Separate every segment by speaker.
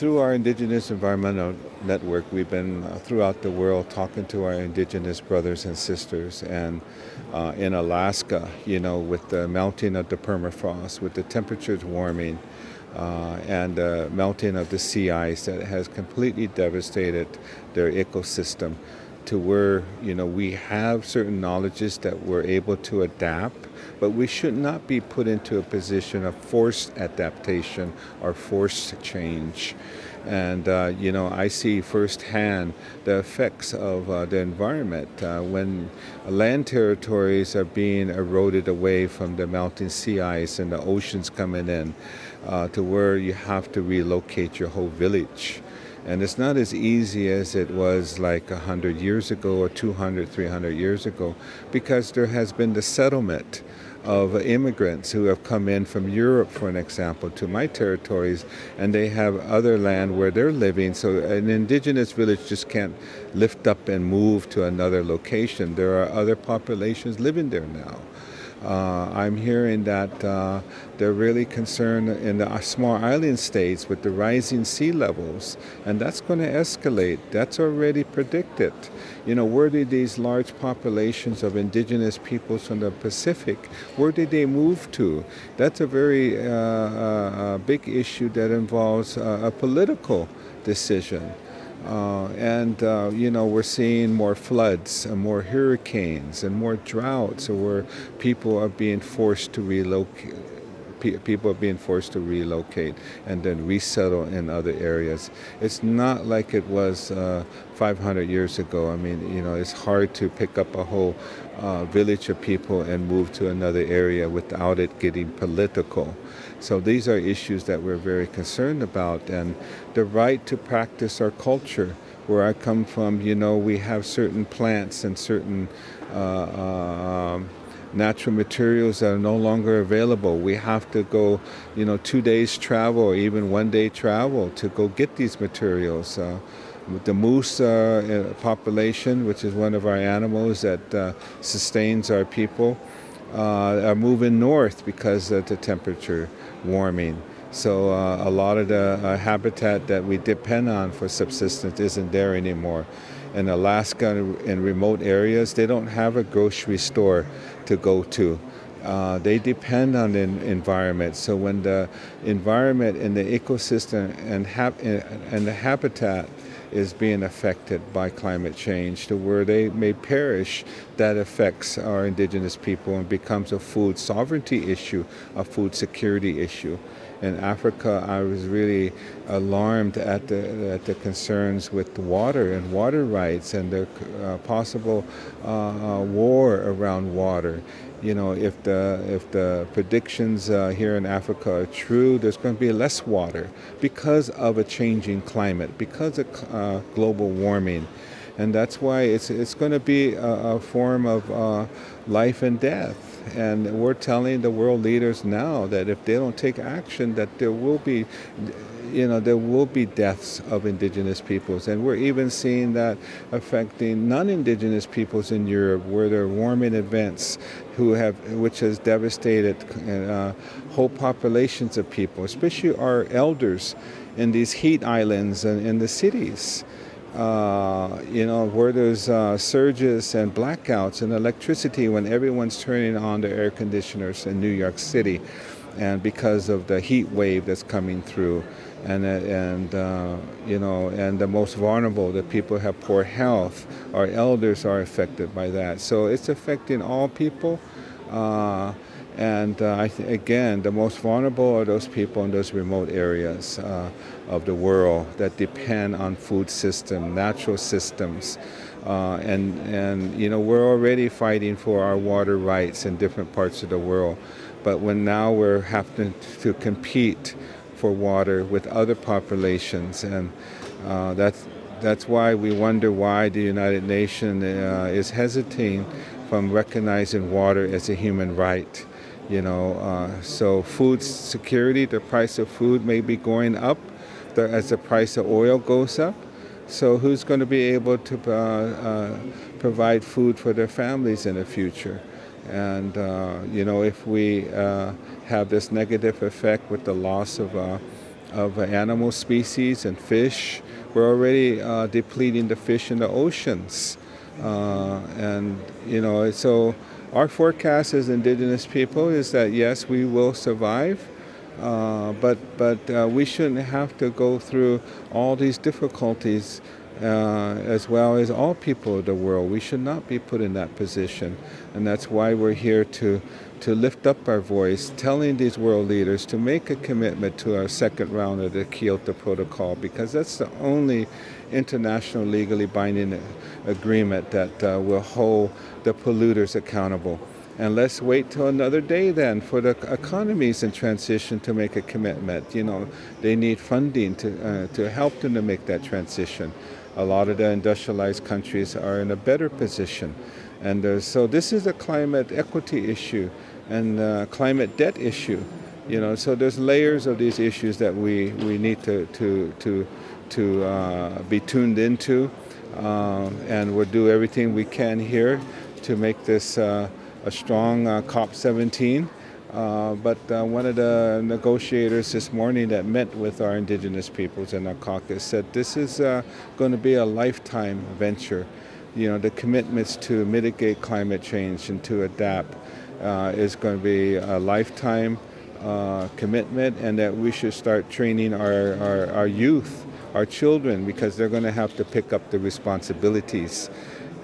Speaker 1: Through our Indigenous Environmental Network, we've been uh, throughout the world talking to our Indigenous brothers and sisters. And uh, in Alaska, you know, with the melting of the permafrost, with the temperatures warming, uh, and the melting of the sea ice that has completely devastated their ecosystem to where you know we have certain knowledges that we're able to adapt but we should not be put into a position of forced adaptation or forced change. And uh, you know I see firsthand the effects of uh, the environment uh, when land territories are being eroded away from the melting sea ice and the oceans coming in uh, to where you have to relocate your whole village and it's not as easy as it was like 100 years ago or 200, 300 years ago because there has been the settlement of immigrants who have come in from Europe, for an example, to my territories, and they have other land where they're living. So an indigenous village just can't lift up and move to another location. There are other populations living there now. Uh, I'm hearing that uh, they're really concerned in the small island states with the rising sea levels, and that's going to escalate. That's already predicted. You know, where did these large populations of indigenous peoples from the Pacific, where did they move to? That's a very uh, uh big issue that involves uh, a political decision. Uh, and uh, you know we're seeing more floods and more hurricanes and more droughts where people are being forced to relocate people are being forced to relocate and then resettle in other areas. It's not like it was uh, 500 years ago. I mean, you know, it's hard to pick up a whole uh, village of people and move to another area without it getting political. So these are issues that we're very concerned about, and the right to practice our culture. Where I come from, you know, we have certain plants and certain uh, uh, natural materials that are no longer available. We have to go, you know, two days travel or even one day travel to go get these materials. Uh, the moose uh, population, which is one of our animals that uh, sustains our people, uh, are moving north because of the temperature warming. So uh, a lot of the uh, habitat that we depend on for subsistence isn't there anymore. In Alaska in remote areas, they don't have a grocery store to go to. Uh, they depend on the environment. So when the environment and the ecosystem and, and the habitat is being affected by climate change to where they may perish, that affects our indigenous people and becomes a food sovereignty issue, a food security issue. In Africa, I was really alarmed at the, at the concerns with water and water rights and the uh, possible uh, uh, war around water. You know, if the if the predictions uh, here in Africa are true, there's going to be less water because of a changing climate, because of uh, global warming, and that's why it's it's going to be a, a form of uh, life and death. And we're telling the world leaders now that if they don't take action, that there will be you know, there will be deaths of indigenous peoples. And we're even seeing that affecting non-indigenous peoples in Europe, where there are warming events who have, which has devastated uh, whole populations of people, especially our elders in these heat islands and in the cities. Uh, you know, where there's uh, surges and blackouts and electricity when everyone's turning on their air conditioners in New York City and because of the heat wave that's coming through and, uh, and uh, you know, and the most vulnerable, the people who have poor health, our elders are affected by that. So it's affecting all people. And uh, again, the most vulnerable are those people in those remote areas uh, of the world that depend on food system, natural systems. Uh, and, and, you know, we're already fighting for our water rights in different parts of the world. But when now we're having to compete for water with other populations, and uh, that's that's why we wonder why the United Nations uh, is hesitating from recognizing water as a human right. You know, uh, so food security, the price of food may be going up the, as the price of oil goes up. So who's going to be able to uh, uh, provide food for their families in the future? And, uh, you know, if we uh, have this negative effect with the loss of uh, of animal species and fish. We're already depleting the fish in the oceans. Uh, and, you know, so our forecast as indigenous people is that yes, we will survive. Uh, but but uh, we shouldn't have to go through all these difficulties uh, as well as all people of the world. We should not be put in that position. And that's why we're here to, to lift up our voice, telling these world leaders to make a commitment to our second round of the Kyoto Protocol, because that's the only international legally binding agreement that uh, will hold the polluters accountable. And let's wait till another day then for the economies in transition to make a commitment. You know, they need funding to, uh, to help them to make that transition a lot of the industrialized countries are in a better position. And uh, so this is a climate equity issue and uh, climate debt issue. You know, so there's layers of these issues that we, we need to, to, to, to uh, be tuned into. Um, and we'll do everything we can here to make this uh, a strong uh, COP17. Uh, but uh, one of the negotiators this morning that met with our indigenous peoples in our caucus said this is uh, going to be a lifetime venture. You know, the commitments to mitigate climate change and to adapt uh, is going to be a lifetime uh, commitment, and that we should start training our, our, our, youth, our children, because they're going to have to pick up the responsibilities.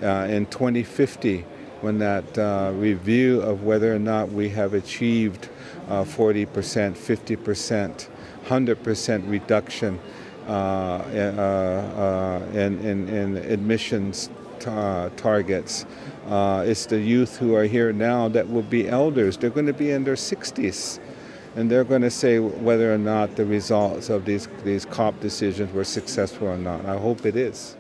Speaker 1: in 2050, when that uh, review of whether or not we have achieved uh, 40%, 50%, 100% reduction uh, uh, uh, in, in, in, emissions targets. it's the youth who are here now that will be elders. They're going to be in their 60s and they're going to say whether or not the results of these, these COP decisions were successful or not. I hope it is.